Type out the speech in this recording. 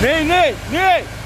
Vem, Ney! Ney!